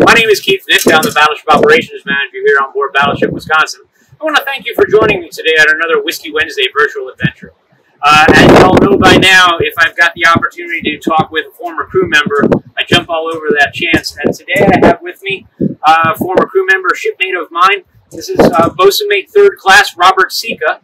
My name is Keith Nick. I'm the Battleship Operations Manager here on board Battleship Wisconsin. I want to thank you for joining me today at another Whiskey Wednesday virtual adventure. Uh, as you all know by now, if I've got the opportunity to talk with a former crew member, I jump all over that chance. And today I have with me uh, a former crew member, shipmate of mine. This is uh, bosun mate third class Robert Cika.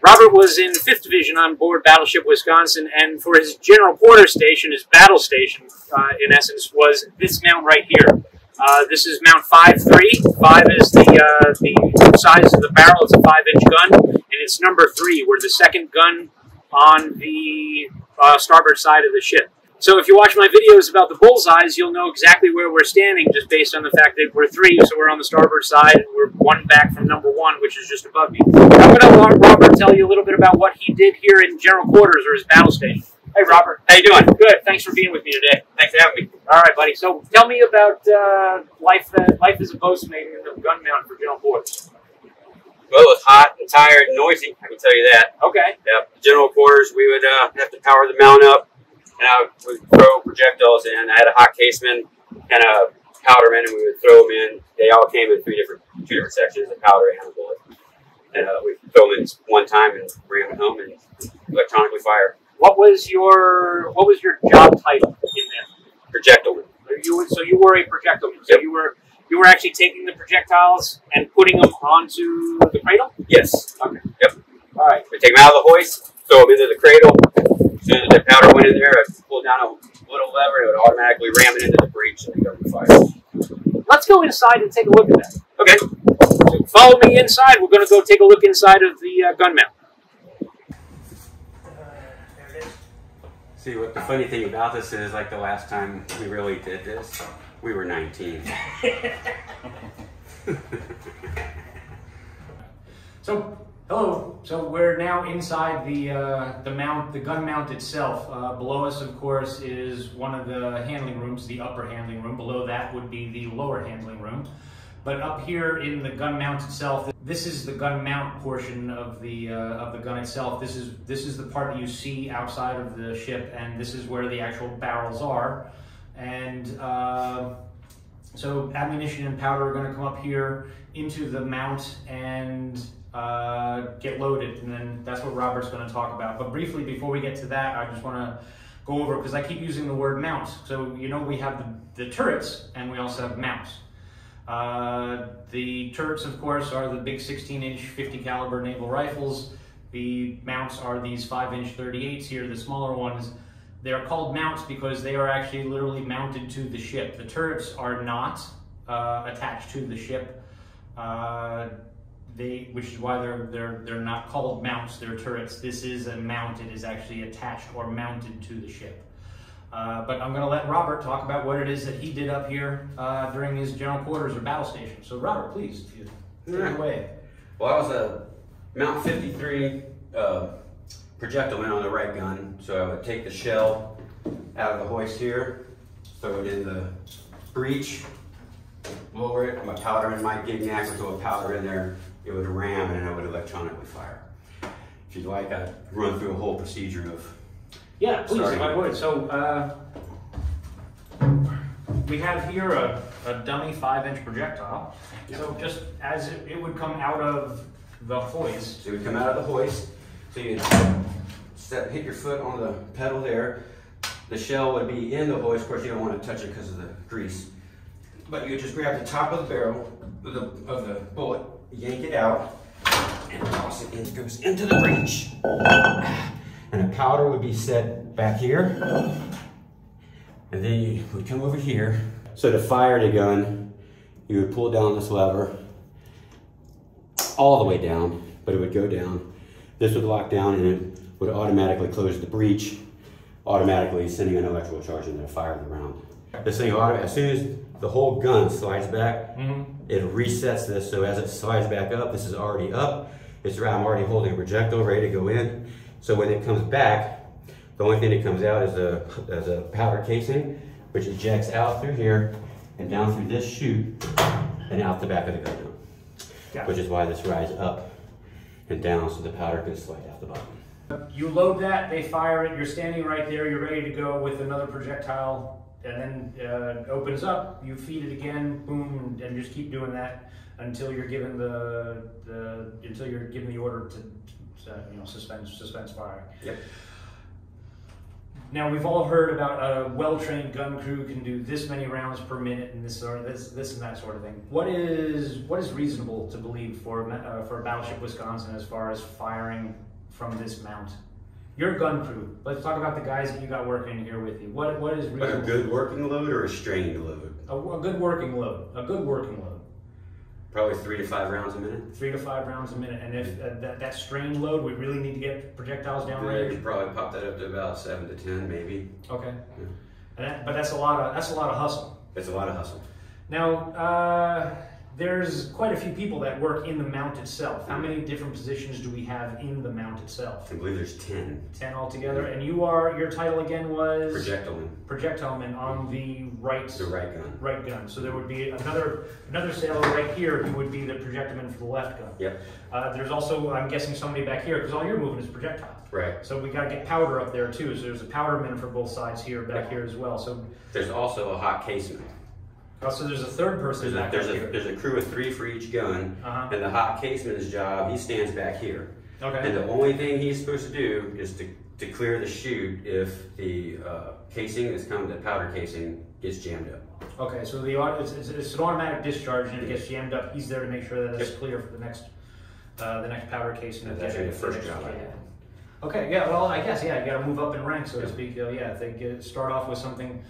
Robert was in 5th Division on board Battleship Wisconsin, and for his general quarter station, his battle station, uh, in essence, was this mount right here. Uh, this is mount 5-3. 5 is the, uh, the size of the barrel. It's a 5-inch gun, and it's number 3. We're the second gun on the uh, starboard side of the ship. So if you watch my videos about the bullseyes, you'll know exactly where we're standing just based on the fact that we're three, so we're on the starboard side, and we're one back from number one, which is just above me. I'm going to let Robert tell you a little bit about what he did here in general quarters or his battle station. Hey, Robert. How you doing? Good. Thanks for being with me today. Thanks for having me. All right, buddy. So tell me about uh, life uh, life as a mate in the gun mount for general quarters. Well, it was hot and tired and noisy, I can tell you that. Okay. Yep. General quarters, we would uh, have to power the mount up, and I would throw projectiles in. I had a hot caseman and a powderman, and we would throw them in. They all came in three different, two different sections, a powder and a bullet. And uh, we throw them in one time and bring them home and electronically fire. What was your what was your job title in there? Projectile. You were, so you were a projectile. So Yep. you were you were actually taking the projectiles and putting them onto the cradle. Yes. Okay. Yep. All right. We take them out of the hoist, throw them into the cradle. As soon as the powder went in there, I pulled down a little lever, and it would automatically ram it into the breech and go fire. Let's go inside and take a look at that. Okay. So follow me inside. We're going to go take a look inside of the uh, gun mount. See, what the funny thing about this is, like the last time we really did this, we were 19. So, hello. So we're now inside the uh, the mount, the gun mount itself. Uh, below us, of course, is one of the handling rooms, the upper handling room. Below that would be the lower handling room. But up here in the gun mount itself, this is the gun mount portion of the uh, of the gun itself. This is this is the part that you see outside of the ship, and this is where the actual barrels are. And uh, so ammunition and powder are going to come up here into the mount and uh, get loaded, and then that's what Robert's going to talk about. But briefly, before we get to that, I just want to go over because I keep using the word mount. So you know we have the, the turrets and we also have mounts. Uh, the turrets, of course, are the big 16-inch 50 caliber naval rifles. The mounts are these 5-inch 38s here, the smaller ones. They're called mounts because they are actually literally mounted to the ship. The turrets are not uh, attached to the ship. Uh, they, which is why they're they're they're not called mounts. They're turrets. This is a mount. It is actually attached or mounted to the ship. Uh, but I'm going to let Robert talk about what it is that he did up here uh, during his general quarters or battle station. So, Robert, please take it away. Well, I was a Mount 53 uh, projectile went on the right gun, so I would take the shell out of the hoist here, throw it in the breech, lower it. My powder and my gignac would throw a powder in there. It would ram, and then I would electronically fire. If you'd like, I'd run through a whole procedure of Yeah, please, Sorry. if I would. So, uh, we have here a, a dummy five-inch projectile. So just as it, it would come out of the hoist. So you would come out of the hoist, so you'd step, hit your foot on the pedal there. The shell would be in the hoist, of course you don't want to touch it because of the grease. But you just grab the top of the barrel of the, of the bullet, yank it out, and toss it in, it goes into the breech. And the powder would be set back here. And then you would come over here. So to fire the gun, you would pull down this lever, all the way down, but it would go down. This would lock down and it would automatically close the breech, automatically sending an electrical charge in there to fire the round. This thing, auto- as soon as the whole gun slides back, mm-hmm. it resets this. So as it slides back up, this is already up. It's I'm already holding a projectile ready to go in. So when it comes back, the only thing that comes out is a, is a powder casing, which ejects out through here and down through this chute and out the back of the gun dome Yeah. which is why this rides up and down so the powder can slide out the bottom. You load that, they fire it, you're standing right there, you're ready to go with another projectile and then uh, it opens up. You feed it again, boom, and just keep doing that until you're given the, the until you're given the order to you know suspend suspense firing. Yep. Now we've all heard about a well-trained gun crew can do this many rounds per minute and this sort of this this and that sort of thing. What is what is reasonable to believe for uh, for Battleship Wisconsin as far as firing from this mount? Your gun crew. Let's talk about the guys that you got working here with you. What what is Like a good working load or a strained load? A, a good working load. A good working load. Probably three to five rounds a minute. Three to five rounds a minute. And if uh, that that strain load, we really need to get projectiles down range. you could probably pop that up to about seven to ten, maybe. Okay. Yeah. And that, but that's a lot of that's a lot of hustle. It's a lot of hustle. Now, uh, there's quite a few people that work in the mount itself. How many different positions do we have in the mount itself? I believe there's ten. Ten altogether. And you are your title again was Projectile man, projectile man on the right the right gun. right gun. So there would be another another sailor right here who would be the projectile man for the left gun. Yep. Uh, there's also I'm guessing somebody back here because all you're moving is projectiles. Right. So we got to get powder up there too. So there's a powder man for both sides here, back here as well. So There's also a hot caseman. Uh, so there's a third person There's a, there's a there's a crew of three for each gun, Uh-huh. and the hot caseman's job he stands back here, Okay. and the only thing he's supposed to do is to, to clear the chute if the uh, casing that's coming, the powder casing gets jammed up. Okay, so the it's, it's, it's an automatic discharge and it gets jammed up. He's there to make sure that it's Yep. clear for the next uh, the next powder casing. That's that actually the first job yeah. Okay, yeah. Well, I guess yeah. You got to move up in rank, so to speak. Uh, yeah, if they get start off with something,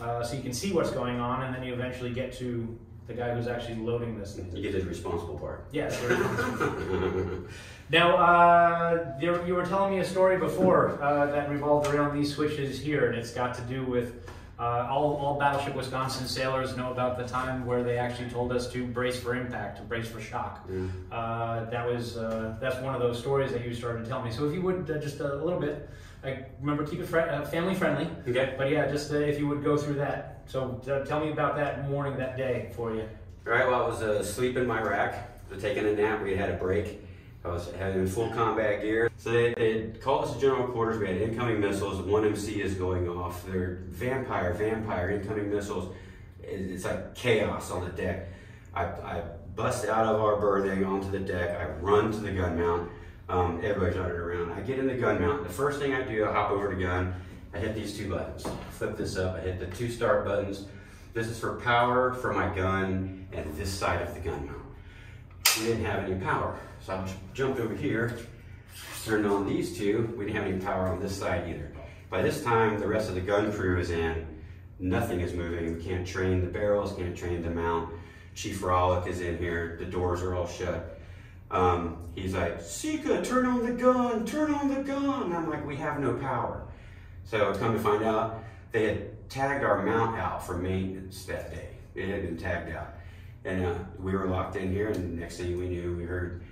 uh, so you can see what's going on, and then you eventually get to the guy who's actually loading this. You get the responsible part. Very- Now, uh, there, you were telling me a story before uh, that revolved around these switches here, and it's got to do with uh, all, all Battleship Wisconsin sailors know about the time where they actually told us to brace for impact, to brace for shock. Uh, that was uh, that's one of those stories that you started to tell me. So if you would uh, just a little bit, like remember keep it fri uh, family friendly. Okay. But yeah, just uh, if you would go through that. So tell me about that morning that day for you. All right, well, I was uh, asleep in my rack, was taking a nap. We had a break. I was having full combat gear. So they, they called us to general quarters. We had incoming missiles. One MC is going off. They're vampire, vampire, incoming missiles. It's like chaos on the deck. I, I bust out of our berthing onto the deck. I run to the gun mount. Um, everybody's running around. I get in the gun mount. The first thing I do, I hop over to gun. I hit these two buttons. Flip this up. I hit the two start buttons. This is for power for my gun and this side of the gun mount. We didn't have any power. So I jumped over here, turned on these two. We didn't have any power on this side either. By this time, the rest of the gun crew is in. Nothing is moving. We can't train the barrels, can't train the mount. Chief Rollick is in here. The doors are all shut. Um, he's like, Cika, turn on the gun, turn on the gun. I'm like, we have no power. So come to find out, they had tagged our mount out for maintenance that day. It had been tagged out. And uh, we were locked in here, and the next thing we knew, we heard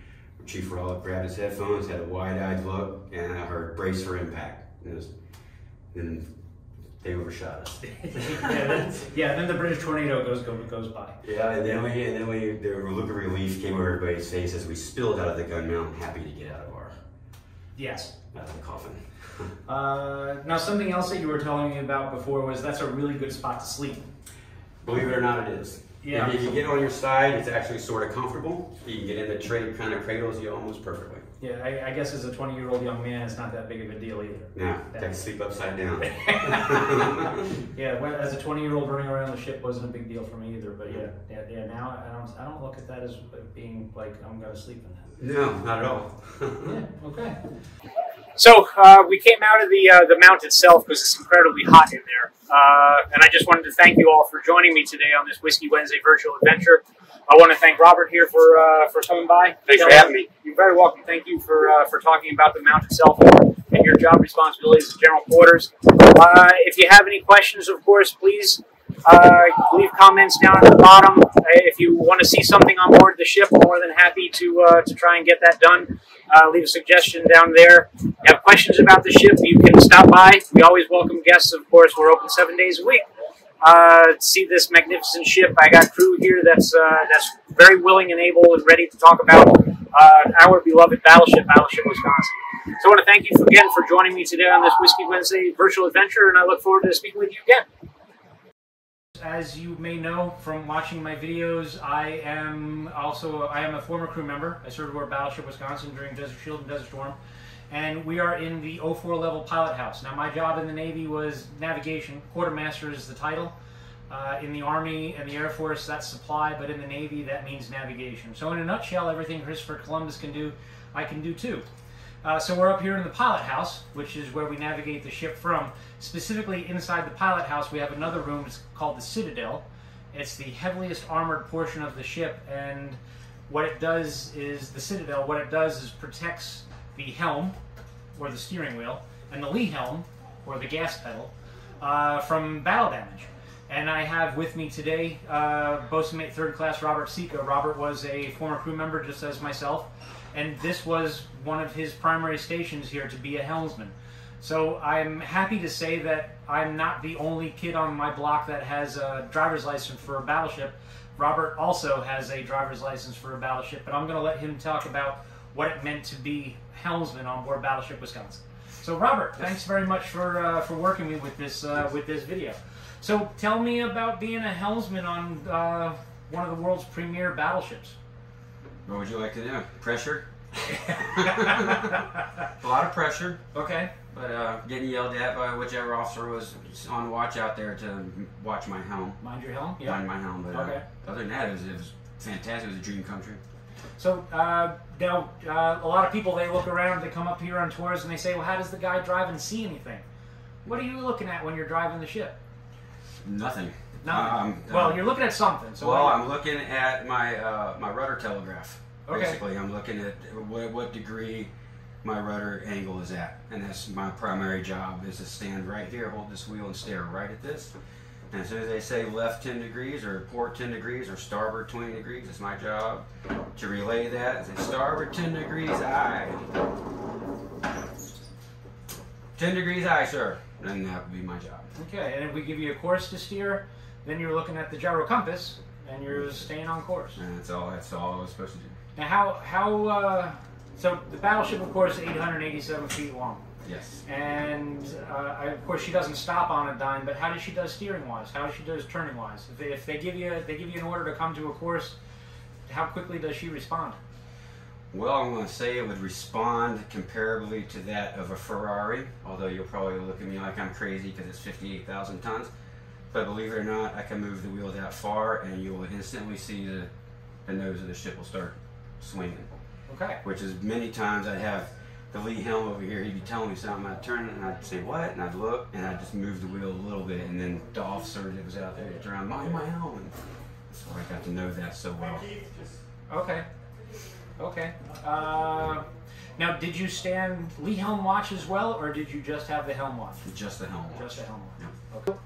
Chief Rollick grabbed his headphones, had a wide-eyed look, and I heard brace for impact. And, was, and they overshot us. yeah, then, yeah, then the British tornado goes go, goes by. Yeah, and then we and then we the look of relief came over everybody's face as we spilled out of the gun mount, happy to get out of our Yes. out of the coffin. Uh, now, something else that you were telling me about before was that's a really good spot to sleep. Believe it or not, it is. Yeah. If you get on your side, it's actually sort of comfortable. You can get in the tray kind of cradles you almost perfectly. Yeah, I, I guess as a 20 year old young man, it's not that big of a deal either. Now, I can sleep upside down. yeah, well, as a 20 year old running around the ship wasn't a big deal for me either. But yeah, yeah, yeah. Now I don't, I don't look at that as being like I'm gonna sleep in that. no, not at all. Yeah. Okay. So uh, we came out of the uh, the mount itself because it's incredibly hot in there, uh, and I just wanted to thank you all for joining me today on this Whiskey Wednesday virtual adventure. I want to thank Robert here for uh, for coming by. Thanks for having me. You're very welcome. Thank you for uh, for talking about the mount itself and your job responsibilities as general quarters. Uh, if you have any questions, of course, please uh, leave comments down at the bottom. Uh, if you want to see something on board the ship, more than happy to uh, to try and get that done. Uh, leave a suggestion down there. If you have questions about the ship, you can stop by. We always welcome guests, of course. We're open seven days a week. Uh, see this magnificent ship. I got crew here that's uh, that's very willing and able and ready to talk about uh, our beloved battleship, Battleship Wisconsin. So I want to thank you again for joining me today on this Whiskey Wednesday virtual adventure, and I look forward to speaking with you again. as you may know from watching my videos, I am also I am a former crew member. I served aboard Battleship Wisconsin during Desert Shield and Desert Storm, and we are in the 04 level pilot house. Now, my job in the Navy was navigation. Quartermaster is the title. Uh, in the Army and the Air Force, that's supply, but in the Navy, that means navigation. So, in a nutshell, everything Christopher Columbus can do, I can do too. Uh, so we're up here in the pilot house, which is where we navigate the ship from. Specifically, inside the pilot house, we have another room. It's called the Citadel. It's the heaviest armored portion of the ship, and what it does is the Citadel. What it does is protects the helm or the steering wheel and the lee helm or the gas pedal uh, from battle damage. And I have with me today uh, bosun mate third class Robert Cika. Robert was a former crew member, just as myself and this was one of his primary stations here to be a helmsman. So I'm happy to say that I'm not the only kid on my block that has a driver's license for a battleship. Robert also has a driver's license for a battleship, but I'm going to let him talk about what it meant to be helmsman on board Battleship Wisconsin. So Robert, thanks very much for uh, for working me with this uh, with this video. So tell me about being a helmsman on uh, one of the world's premier battleships. What would you like to do? Pressure? a lot of pressure. Okay. But uh, getting yelled at by whichever officer was on watch out there to watch my helm. Mind your helm? Yeah. Mind my helm. But okay. Uh, other than that, it was, it was fantastic. It was a dream come true. So uh, now, uh, a lot of people they look around, they come up here on tours, and they say, "Well, how does the guy drive and see anything?" What are you looking at when you're driving the ship? Nothing. Nothing. Um, well, you're looking at something. So well, I'm looking at my uh, my rudder telegraph. Okay. Basically, I'm looking at what, what degree my rudder angle is at, and that's my primary job is to stand right here, hold this wheel, and stare right at this. And as soon as they say left 10 degrees, or port 10 degrees, or starboard 20 degrees, it's my job to relay that and say starboard 10 degrees, aye. 10 degrees, aye, sir. And that would be my job. Okay, and if we give you a course to steer, then you're looking at the gyro compass, and you're staying on course. And that's all. That's all I was supposed to do. Now, how how uh, so the battleship, of course, 887 feet long. Yes. And uh, I, of course, she doesn't stop on a dime. But how does she do steering wise? How does she do turning wise? If they, if they give you they give you an order to come to a course, how quickly does she respond? Well, I'm going to say it would respond comparably to that of a Ferrari, although you'll probably look at me like I'm crazy because it's 58,000 tons. But believe it or not, I can move the wheel that far and you will instantly see the, the nose of the ship will start swinging. Okay. Which is many times I'd have the lee helm over here, he'd be telling me something, I'd turn it and I'd say, what? And I'd look and I'd just move the wheel a little bit and then the officer that was out there would turn around, mind my helm. And so I got to know that so well. Okay. Okay. Uh, now, did you stand lee helm watch as well, or did you just have the helm watch? Just the helm watch. Just the helm watch. Yeah. Okay.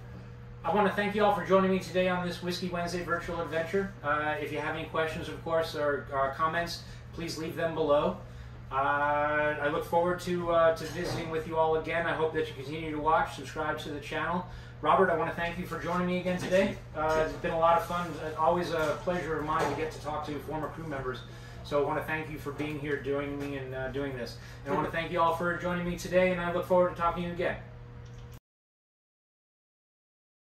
I want to thank you all for joining me today on this Whiskey Wednesday virtual adventure. Uh, if you have any questions, of course, or, or comments, please leave them below. Uh, I look forward to, uh, to visiting with you all again. I hope that you continue to watch, subscribe to the channel. Robert, I want to thank you for joining me again today. Uh, it's been a lot of fun. Always a pleasure of mine to get to talk to former crew members. So I want to thank you for being here, doing me, and uh, doing this. And I want to thank you all for joining me today, and I look forward to talking to you again.